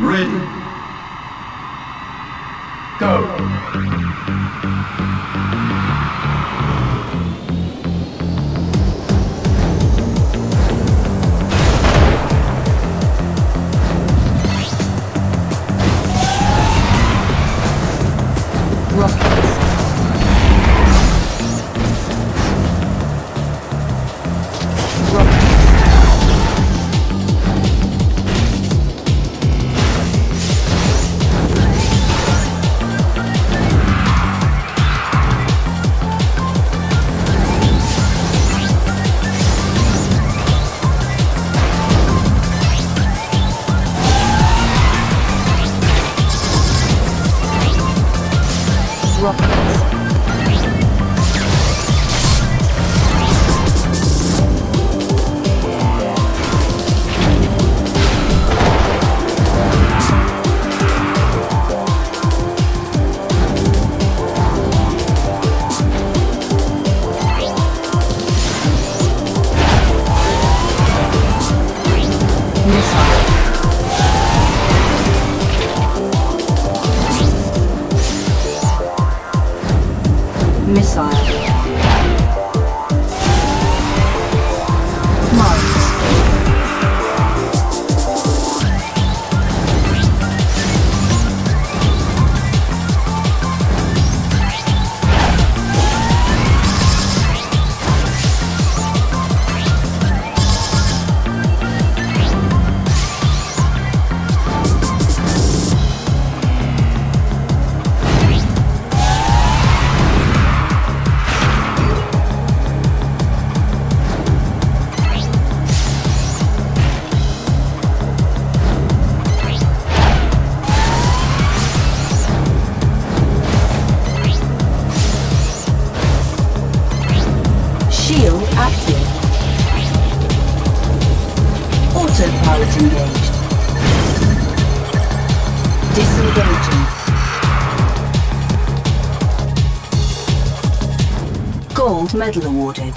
Ready. Go. Rockets. Rockets. Missile. Missile. Shield active. Autopilot engaged. Disengaging. Gold medal awarded.